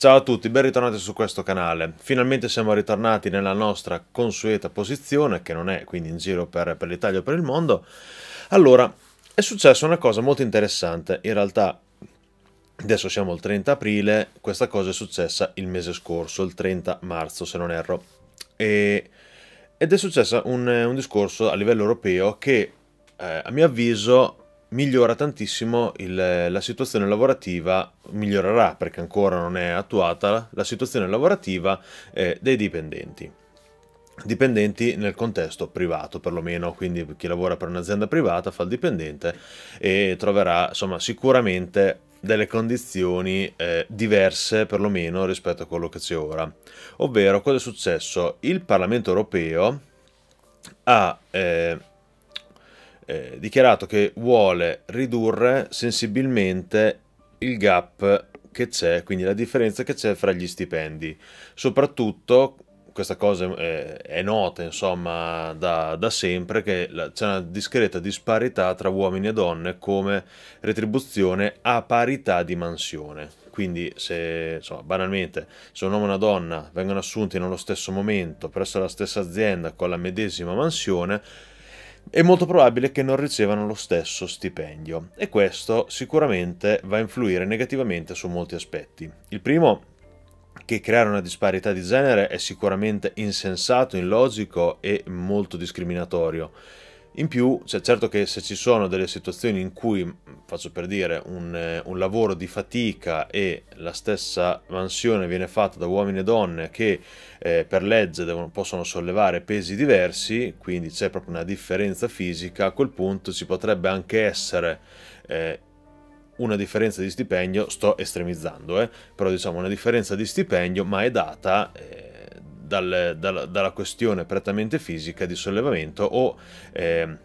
Ciao a tutti, ben ritornati su questo canale. Finalmente siamo ritornati nella nostra consueta posizione, che non è quindi in giro per, per l'Italia o per il mondo. Allora, è successa una cosa molto interessante. In realtà, adesso siamo il 30 aprile, questa cosa è successa il mese scorso, il 30 marzo se non erro. E, ed è successo un, un discorso a livello europeo che, eh, a mio avviso, migliora tantissimo il, la situazione lavorativa, migliorerà perché ancora non è attuata, la situazione lavorativa eh, dei dipendenti. Dipendenti nel contesto privato perlomeno, quindi chi lavora per un'azienda privata fa il dipendente e troverà insomma sicuramente delle condizioni eh, diverse perlomeno rispetto a quello che c'è ora. Ovvero cosa è successo? Il Parlamento europeo ha eh, eh, dichiarato che vuole ridurre sensibilmente il gap che c'è, quindi la differenza che c'è fra gli stipendi. Soprattutto, questa cosa è, è nota insomma da, da sempre, che c'è una discreta disparità tra uomini e donne come retribuzione a parità di mansione. Quindi se, insomma, banalmente, se un uomo e una donna vengono assunti nello stesso momento presso la stessa azienda con la medesima mansione, è molto probabile che non ricevano lo stesso stipendio e questo sicuramente va a influire negativamente su molti aspetti. Il primo che creare una disparità di genere è sicuramente insensato, illogico e molto discriminatorio. In più, cioè certo che se ci sono delle situazioni in cui, faccio per dire, un, eh, un, lavoro di fatica e la stessa mansione viene fatta da uomini e donne che eh, per legge devono, possono sollevare pesi diversi, quindi c'è proprio una differenza fisica, a quel punto ci potrebbe anche essere eh, una differenza di stipendio, sto estremizzando, eh, però diciamo una differenza di stipendio, ma è data... Eh, dal, dal, dalla questione prettamente fisica di sollevamento o eh,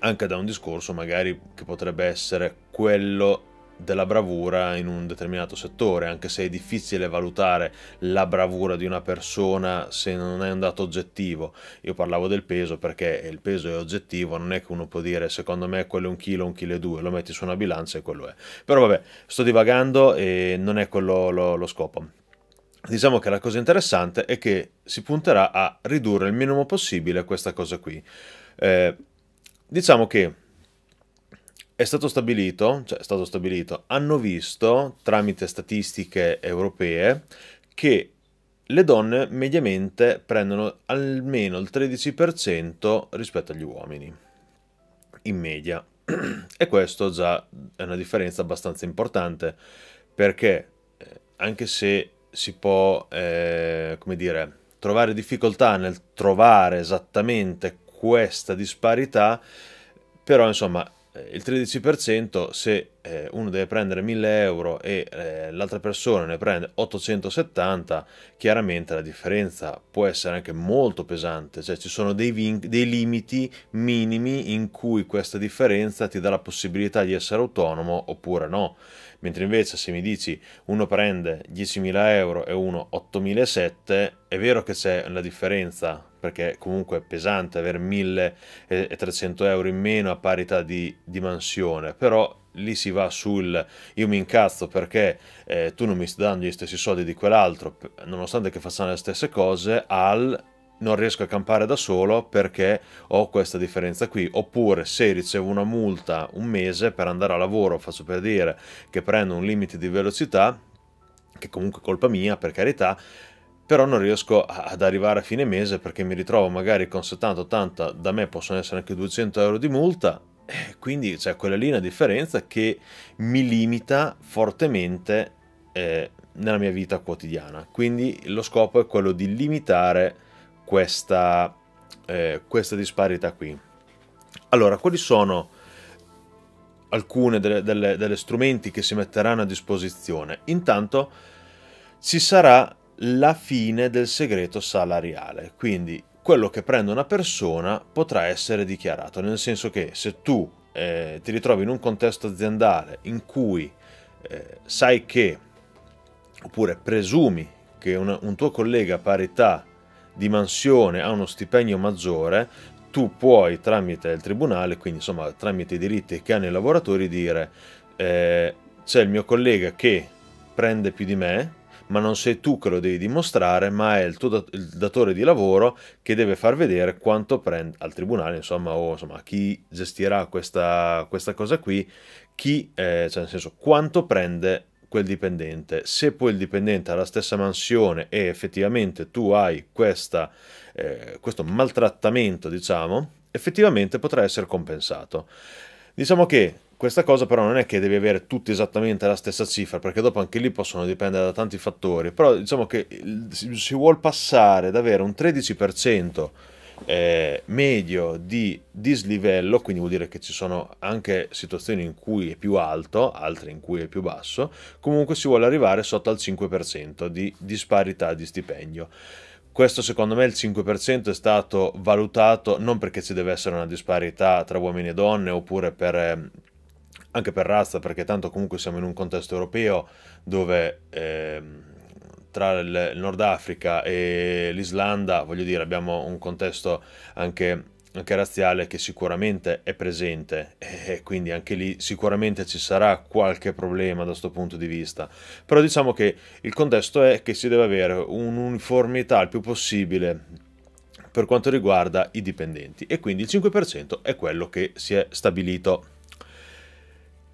anche da un discorso magari che potrebbe essere quello della bravura in un determinato settore, anche se è difficile valutare la bravura di una persona se non è un dato oggettivo. Io parlavo del peso perché il peso è oggettivo, non è che uno può dire secondo me quello è un chilo, un chilo e due, lo metti su una bilancia e quello è. Però vabbè, sto divagando e non è quello lo, lo scopo. Diciamo che la cosa interessante è che si punterà a ridurre il minimo possibile questa cosa qui. Eh, diciamo che è stato stabilito, cioè è stato stabilito, hanno visto tramite statistiche europee che le donne mediamente prendono almeno il 13% rispetto agli uomini, in media. E questo già è una differenza abbastanza importante perché eh, anche se si può, eh, come dire, trovare difficoltà nel trovare esattamente questa disparità, però insomma il 13% se eh, uno deve prendere 1000 euro e eh, l'altra persona ne prende 870, chiaramente la differenza può essere anche molto pesante, cioè ci sono dei, dei limiti minimi in cui questa differenza ti dà la possibilità di essere autonomo oppure no. Mentre invece se mi dici uno prende 10.000 euro e uno 8.700, è vero che c'è la differenza, perché comunque è pesante avere 1.300 euro in meno a parità di, di mansione, però lì si va sul io mi incazzo perché eh, tu non mi stai dando gli stessi soldi di quell'altro, nonostante che facciano le stesse cose, al non riesco a campare da solo perché ho questa differenza qui oppure se ricevo una multa un mese per andare a lavoro faccio per dire che prendo un limite di velocità che comunque è colpa mia per carità però non riesco ad arrivare a fine mese perché mi ritrovo magari con 70-80 da me possono essere anche 200 euro di multa quindi c'è quella lì una differenza che mi limita fortemente eh, nella mia vita quotidiana quindi lo scopo è quello di limitare questa, eh, questa disparità qui. Allora, quali sono alcune delle, delle, delle strumenti che si metteranno a disposizione? Intanto ci sarà la fine del segreto salariale, quindi quello che prende una persona potrà essere dichiarato, nel senso che se tu eh, ti ritrovi in un contesto aziendale in cui eh, sai che, oppure presumi che una, un tuo collega a parità di mansione ha uno stipendio maggiore, tu puoi tramite il tribunale, quindi insomma tramite i diritti che hanno i lavoratori, dire eh, c'è il mio collega che prende più di me, ma non sei tu che lo devi dimostrare, ma è il tuo dat- il datore di lavoro che deve far vedere quanto prende al tribunale, insomma, o insomma, chi gestirà questa, questa cosa qui, chi, eh, cioè nel senso, quanto prende quel dipendente. Se poi il dipendente ha la stessa mansione e effettivamente tu hai questa, eh, questo maltrattamento, diciamo, effettivamente potrà essere compensato. Diciamo che questa cosa però non è che devi avere tutti esattamente la stessa cifra, perché dopo anche lì possono dipendere da tanti fattori, però diciamo che si vuol passare ad avere un 13% eh, medio di dislivello, quindi vuol dire che ci sono anche situazioni in cui è più alto, altre in cui è più basso, comunque si vuole arrivare sotto al 5% di disparità di stipendio. Questo secondo me il 5% è stato valutato non perché ci deve essere una disparità tra uomini e donne oppure per, eh, anche per razza, perché tanto comunque siamo in un contesto europeo dove eh, tra il Nord Africa e l'Islanda, voglio dire, abbiamo un contesto anche anche razziale che sicuramente è presente e quindi anche lì sicuramente ci sarà qualche problema da questo punto di vista. Però diciamo che il contesto è che si deve avere un'uniformità il più possibile per quanto riguarda i dipendenti e quindi il 5% è quello che si è stabilito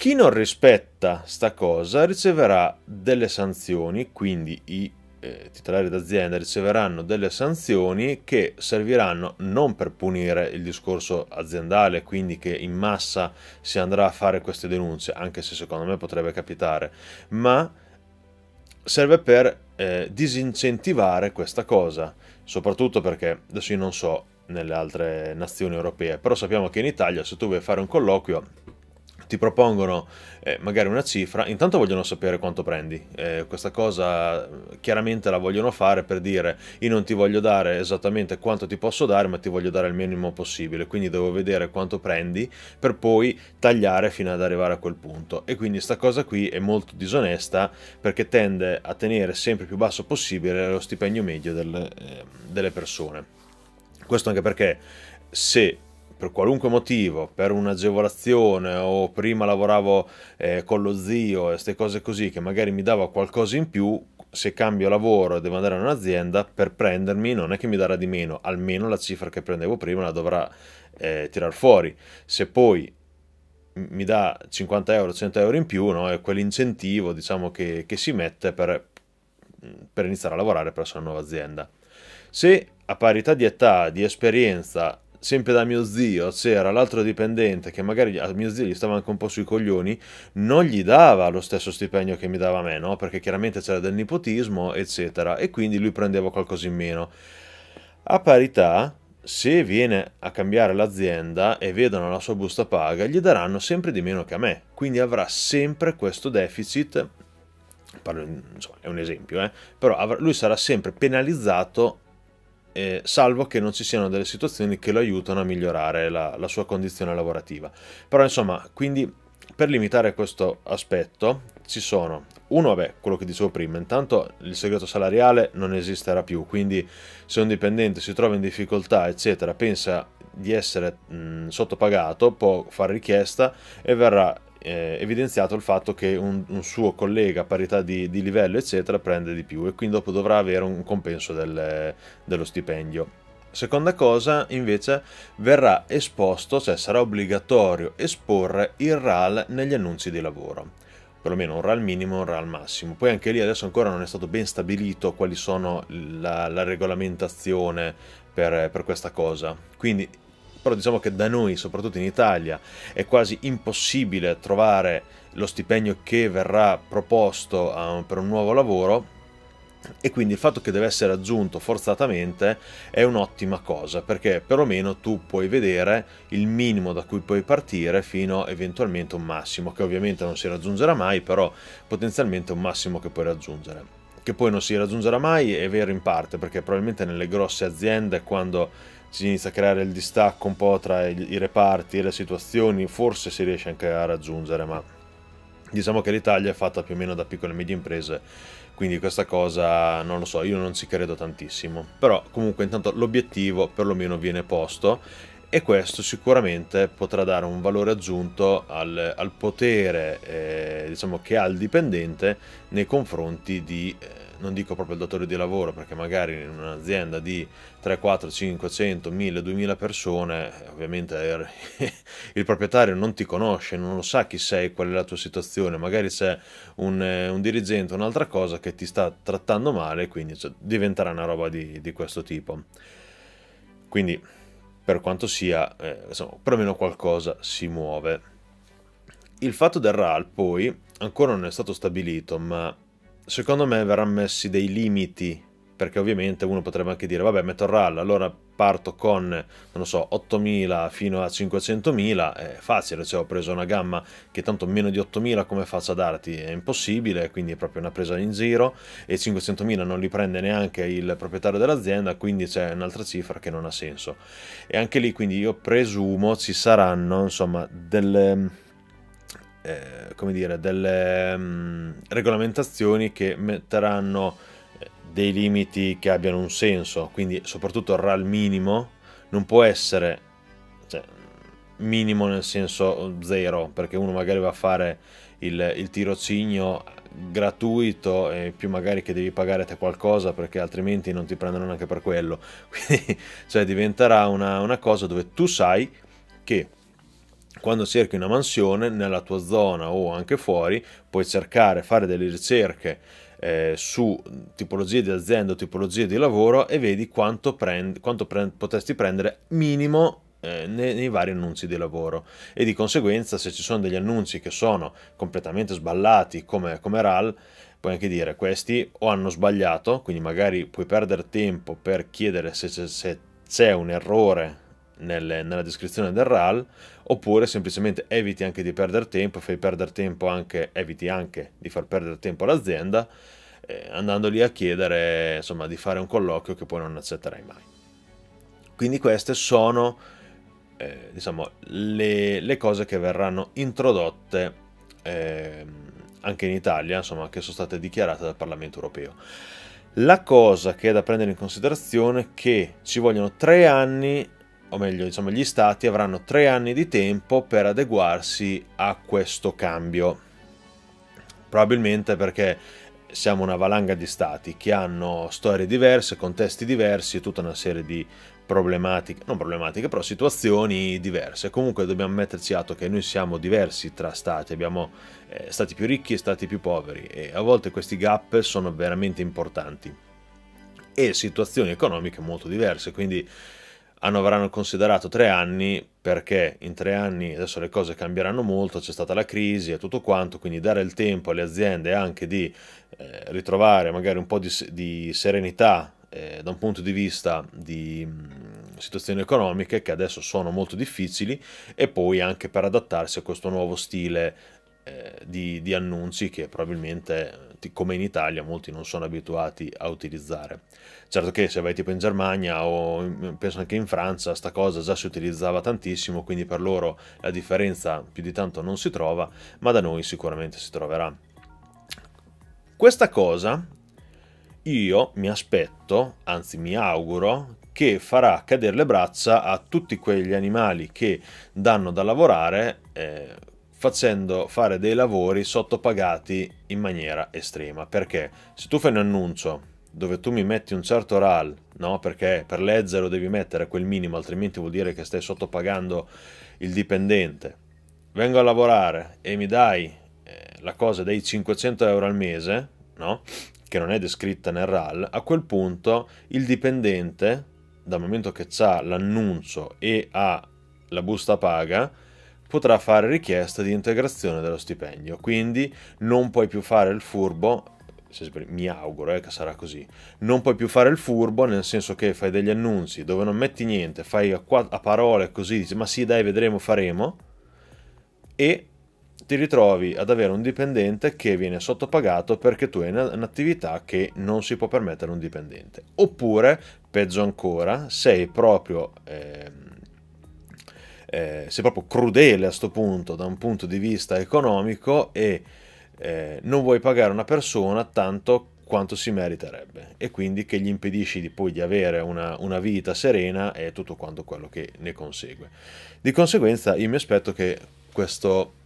chi non rispetta sta cosa riceverà delle sanzioni quindi i eh, titolari d'azienda riceveranno delle sanzioni che serviranno non per punire il discorso aziendale, quindi che in massa si andrà a fare queste denunce, anche se secondo me potrebbe capitare, ma serve per eh, disincentivare questa cosa, soprattutto perché adesso io non so nelle altre nazioni europee, però sappiamo che in Italia se tu vuoi fare un colloquio ti propongono eh, magari una cifra, intanto vogliono sapere quanto prendi, eh, questa cosa chiaramente la vogliono fare per dire io non ti voglio dare esattamente quanto ti posso dare ma ti voglio dare il minimo possibile, quindi devo vedere quanto prendi per poi tagliare fino ad arrivare a quel punto. E quindi questa cosa qui è molto disonesta perché tende a tenere sempre più basso possibile lo stipendio medio delle, eh, delle persone. Questo anche perché se per qualunque motivo, per un'agevolazione o prima lavoravo eh, con lo zio e queste cose così che magari mi dava qualcosa in più, se cambio lavoro e devo andare in un'azienda, per prendermi non è che mi darà di meno, almeno la cifra che prendevo prima la dovrà eh, tirar fuori. Se poi mi dà 50 euro, 100 euro in più, no? è quell'incentivo diciamo, che, che si mette per, per iniziare a lavorare presso una nuova azienda. Se a parità di età, di esperienza sempre da mio zio c'era l'altro dipendente che magari a mio zio gli stava anche un po' sui coglioni, non gli dava lo stesso stipendio che mi dava a me, no? Perché chiaramente c'era del nepotismo, eccetera, e quindi lui prendeva qualcosa in meno. A parità, se viene a cambiare l'azienda e vedono la sua busta paga, gli daranno sempre di meno che a me, quindi avrà sempre questo deficit. Insomma, è un esempio, eh? però lui sarà sempre penalizzato eh, salvo che non ci siano delle situazioni che lo aiutano a migliorare la, la sua condizione lavorativa. Però insomma, quindi per limitare questo aspetto ci sono uno, vabbè, quello che dicevo prima, intanto il segreto salariale non esisterà più, quindi se un dipendente si trova in difficoltà, eccetera, pensa di essere mh, sottopagato, può fare richiesta e verrà eh, evidenziato il fatto che un, un, suo collega a parità di, di, livello eccetera prende di più e quindi dopo dovrà avere un compenso del, dello stipendio. Seconda cosa, invece, verrà esposto, cioè sarà obbligatorio esporre il RAL negli annunzi di lavoro perlomeno un RAL minimo e un RAL massimo. Poi anche lì adesso ancora non è stato ben stabilito quali sono la, la regolamentazione per, per, questa cosa. Quindi però diciamo che da noi, soprattutto in Italia, è quasi impossibile trovare lo stipendio che verrà proposto uh, per un nuovo lavoro. E quindi il fatto che deve essere aggiunto forzatamente è un'ottima cosa perché perlomeno tu puoi vedere il minimo da cui puoi partire fino eventualmente a un massimo che ovviamente non si raggiungerà mai però potenzialmente un massimo che puoi raggiungere. Che poi non si raggiungerà mai è vero in parte perché probabilmente nelle grosse aziende quando si inizia a creare il distacco un po' tra i, reparti e le situazioni, forse si riesce anche a raggiungere, ma diciamo che l'Italia è fatta più o meno da piccole e medie imprese, quindi questa cosa non lo so, io non ci credo tantissimo. Però comunque intanto l'obiettivo perlomeno viene posto e questo sicuramente potrà dare un valore aggiunto al, al potere eh, diciamo, che ha il dipendente nei confronti di... Eh, non dico proprio il datore di lavoro, perché magari in un'azienda di 3, 4, 500, 1000, 2000 persone, ovviamente il proprietario non ti conosce, non lo sa chi sei, qual è la tua situazione, magari c'è un, un dirigente, un'altra cosa che ti sta trattando male, quindi cioè, diventerà una roba di, di questo tipo. Quindi, per quanto sia, eh, insomma, perlomeno qualcosa si muove. Il fatto del RAL poi ancora non è stato stabilito, ma secondo me verranno messi dei limiti, perché ovviamente uno potrebbe anche dire, vabbè, metto il RAL, allora parto con, non so, 8.000 fino a 500.000, è facile, cioè ho preso una gamma che tanto meno di 8.000 come faccio a darti è impossibile, quindi è proprio una presa in giro, e 500.000 non li prende neanche il proprietario dell'azienda, quindi c'è un'altra cifra che non ha senso. E anche lì, quindi io presumo ci saranno, insomma, delle eh, come dire, delle um, regolamentazioni che metteranno eh, dei limiti che abbiano un senso, quindi soprattutto il RAL minimo non può essere cioè, minimo nel senso zero, perché uno magari va a fare il, il tirocinio gratuito e più magari che devi pagare te qualcosa perché altrimenti non ti prendono neanche per quello. Quindi cioè, diventerà una, una cosa dove tu sai che quando cerchi una mansione nella tua zona o anche fuori, puoi cercare, fare delle ricerche eh, su tipologie di azienda o tipologie di lavoro e vedi quanto, prend- quanto pre- potresti prendere minimo eh, nei, nei, vari annunzi di lavoro. E di conseguenza se ci sono degli annunzi che sono completamente sballati come, come RAL puoi anche dire questi o hanno sbagliato quindi magari puoi perdere tempo per chiedere se, se c'è un errore nelle, nella descrizione del RAL, oppure semplicemente eviti anche di perdere tempo, fai perdere tempo anche, eviti anche di far perdere tempo all'azienda, eh, andando lì a chiedere insomma, di fare un colloquio che poi non accetterai mai. Quindi queste sono eh, diciamo, le, le, cose che verranno introdotte eh, anche in Italia, insomma, che sono state dichiarate dal Parlamento europeo. La cosa che è da prendere in considerazione è che ci vogliono tre anni o meglio, diciamo, gli stati avranno tre anni di tempo per adeguarsi a questo cambio. Probabilmente perché siamo una valanga di stati che hanno storie diverse, contesti diversi e tutta una serie di problematiche, non problematiche, però situazioni diverse. Comunque dobbiamo metterci atto che noi siamo diversi tra stati, abbiamo eh, stati più ricchi e stati più poveri e a volte questi gap sono veramente importanti e situazioni economiche molto diverse, quindi hanno, avranno considerato tre anni perché in tre anni adesso le cose cambieranno molto, c'è stata la crisi e tutto quanto, quindi dare il tempo alle aziende anche di eh, ritrovare magari un po' di, di serenità eh, da un punto di vista di mh, situazioni economiche che adesso sono molto difficili e poi anche per adattarsi a questo nuovo stile eh, di, di, annunzi che probabilmente come in Italia molti non sono abituati a utilizzare. Certo che se vai tipo in Germania o penso anche in Francia sta cosa già si utilizzava tantissimo, quindi per loro la differenza più di tanto non si trova, ma da noi sicuramente si troverà. Questa cosa io mi aspetto, anzi mi auguro, che farà cadere le braccia a tutti quegli animali che danno da lavorare eh, facendo fare dei lavori sottopagati in maniera estrema. Perché se tu fai un annuncio dove tu mi metti un certo RAL, no? perché per leggerlo devi mettere quel minimo, altrimenti vuol dire che stai sottopagando il dipendente. Vengo a lavorare e mi dai eh, la cosa dei 500 euro al mese, no? che non è descritta nel RAL, a quel punto il dipendente, dal momento che ha l'annuncio e ha la busta paga, potrà fare richiesta di integrazione dello stipendio. Quindi non puoi più fare il furbo, mi auguro eh, che sarà così, non puoi più fare il furbo nel senso che fai degli annunzi dove non metti niente, fai a, a parole così, dici ma sì dai vedremo, faremo, e ti ritrovi ad avere un dipendente che viene sottopagato perché tu hai un'attività che non si può permettere un dipendente. Oppure, peggio ancora, sei proprio... Eh, eh, sei proprio crudele a questo punto da un punto di vista economico e eh, non vuoi pagare una persona tanto quanto si meriterebbe e quindi che gli impedisci di, poi di avere una, una vita serena e tutto quanto quello che ne consegue. Di conseguenza io mi aspetto che questo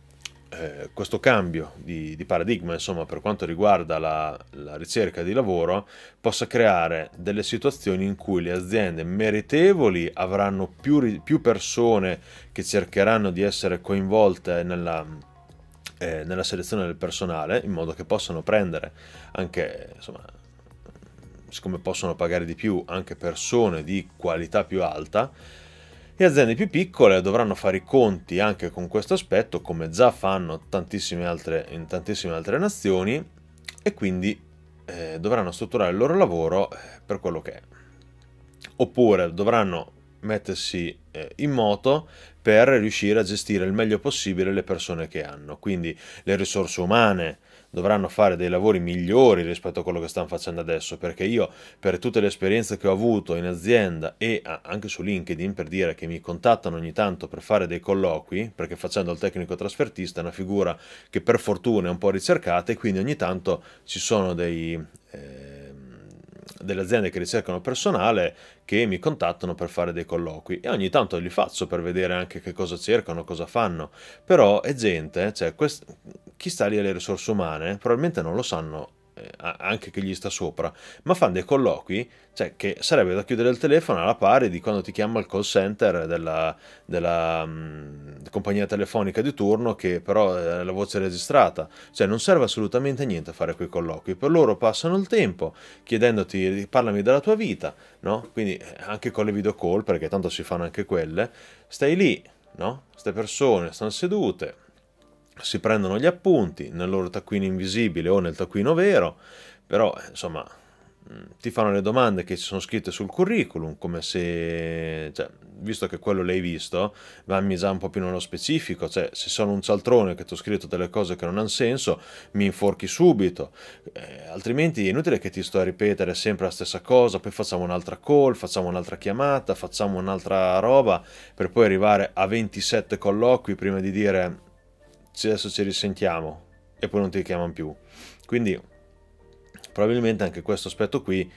eh, questo cambio di, di, paradigma, insomma, per quanto riguarda la, la, ricerca di lavoro, possa creare delle situazioni in cui le aziende meritevoli avranno più, più persone che cercheranno di essere coinvolte nella, eh, nella selezione del personale, in modo che possano prendere anche, insomma, siccome possono pagare di più, anche persone di qualità più alta le aziende più piccole dovranno fare i conti anche con questo aspetto, come già fanno tantissime altre, in tantissime altre nazioni, e quindi eh, dovranno strutturare il loro lavoro eh, per quello che è. Oppure dovranno mettersi eh, in moto per riuscire a gestire il meglio possibile le persone che hanno. Quindi le risorse umane, dovranno fare dei lavori migliori rispetto a quello che stanno facendo adesso, perché io per tutte le esperienze che ho avuto in azienda e anche su LinkedIn per dire che mi contattano ogni tanto per fare dei colloqui, perché facendo il tecnico trasfertista è una figura che per fortuna è un po' ricercata e quindi ogni tanto ci sono dei... Eh, delle aziende che ricercano personale che mi contattano per fare dei colloqui. E ogni tanto li faccio per vedere anche che cosa cercano, cosa fanno, però è gente, cioè quest- chi sta lì alle risorse umane probabilmente non lo sanno anche chi gli sta sopra, ma fanno dei colloqui, cioè che sarebbe da chiudere il telefono alla pari di quando ti chiama il call center della, della um, compagnia telefonica di turno che però è la voce registrata, cioè non serve assolutamente niente fare quei colloqui, per loro passano il tempo chiedendoti parlami della tua vita, no? Quindi eh, anche con le video call, perché tanto si fanno anche quelle, stai lì, no? Queste persone stanno sedute, si prendono gli appunti nel loro taccuino invisibile o nel taccuino vero, però insomma mm, ti fanno le domande che ci sono scritte sul curriculum, come se, cioè, visto che quello l'hai visto, vammi già un po' più nello specifico, cioè se sono un cialtrone che ti ho scritto delle cose che non hanno senso, mi inforchi subito, eh, altrimenti è inutile che ti sto a ripetere sempre la stessa cosa, poi facciamo un'altra call, facciamo un'altra chiamata, facciamo un'altra roba, per poi arrivare a 27 colloqui prima di dire adesso ci risentiamo e poi non ti chiamano più. Quindi probabilmente anche questo aspetto qui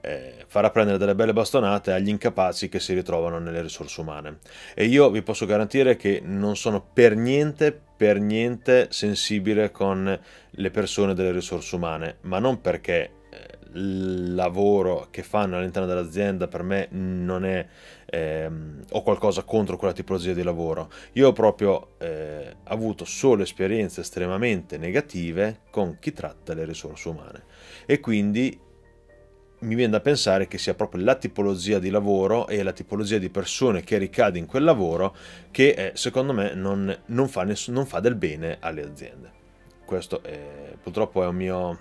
eh, farà prendere delle belle bastonate agli incapaci che si ritrovano nelle risorse umane. E io vi posso garantire che non sono per niente, per niente sensibile con le persone delle risorse umane, ma non perché il lavoro che fanno all'interno dell'azienda per me non è ehm, ho qualcosa contro quella tipologia di lavoro. Io ho proprio eh, avuto solo esperienze estremamente negative con chi tratta le risorse umane. E quindi mi viene da pensare che sia proprio la tipologia di lavoro e la tipologia di persone che ricade in quel lavoro che eh, secondo me non, non, fa ness- non, fa del bene alle aziende. Questo è, purtroppo è un mio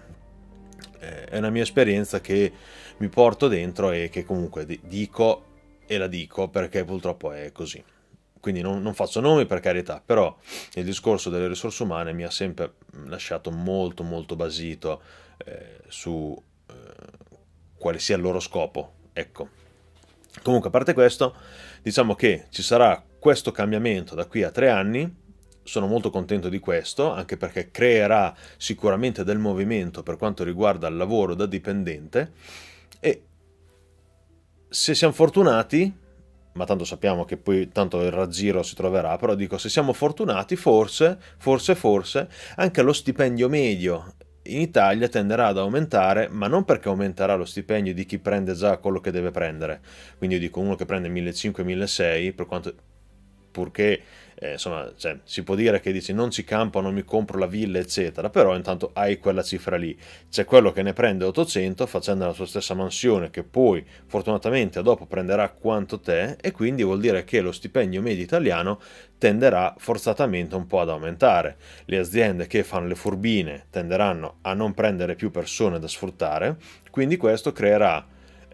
eh, è una mia esperienza che mi porto dentro e che comunque dico e la dico perché purtroppo è così. Quindi non, non, faccio nomi per carità, però il discorso delle risorse umane mi ha sempre lasciato molto molto basito eh, su eh, quale sia il loro scopo. Ecco. Comunque, a parte questo, diciamo che ci sarà questo cambiamento da qui a tre anni sono molto contento di questo, anche perché creerà sicuramente del movimento per quanto riguarda il lavoro da dipendente e se siamo fortunati, ma tanto sappiamo che poi tanto il raggiro si troverà, però dico se siamo fortunati forse, forse, forse anche lo stipendio medio in Italia tenderà ad aumentare, ma non perché aumenterà lo stipendio di chi prende già quello che deve prendere. Quindi io dico uno che prende 1.500-1.600, per quanto purché eh, insomma, cioè, si può dire che dici non ci campo, non mi compro la villa, eccetera, però intanto hai quella cifra lì. C'è quello che ne prende 800 facendo la sua stessa mansione, che poi fortunatamente dopo prenderà quanto te, e quindi vuol dire che lo stipendio medio italiano tenderà forzatamente un po' ad aumentare. Le aziende che fanno le furbine tenderanno a non prendere più persone da sfruttare, quindi questo creerà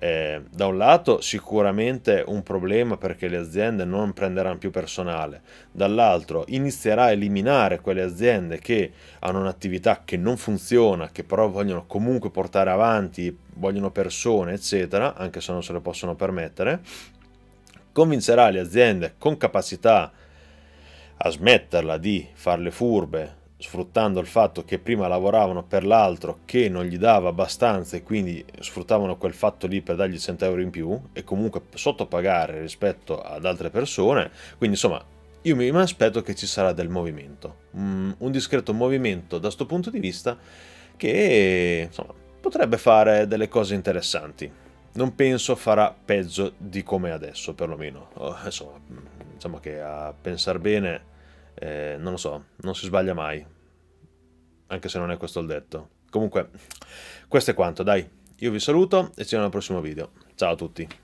eh, da un lato sicuramente un problema perché le aziende non prenderanno più personale, dall'altro inizierà a eliminare quelle aziende che hanno un'attività che non funziona, che però vogliono comunque portare avanti, vogliono persone, eccetera, anche se non se le possono permettere, convincerà le aziende con capacità a smetterla di fare le furbe sfruttando il fatto che prima lavoravano per l'altro che non gli dava abbastanza e quindi sfruttavano quel fatto lì per dargli 100 euro in più e comunque sottopagare rispetto ad altre persone. Quindi insomma io mi aspetto che ci sarà del movimento, un, un discreto movimento da questo punto di vista che insomma, potrebbe fare delle cose interessanti. Non penso farà peggio di come adesso, perlomeno. Oh, insomma, diciamo che a pensare bene, eh, non lo so, non si sbaglia mai, anche se non è questo il detto. Comunque, questo è quanto, dai. Io vi saluto e ci vediamo al prossimo video. Ciao a tutti.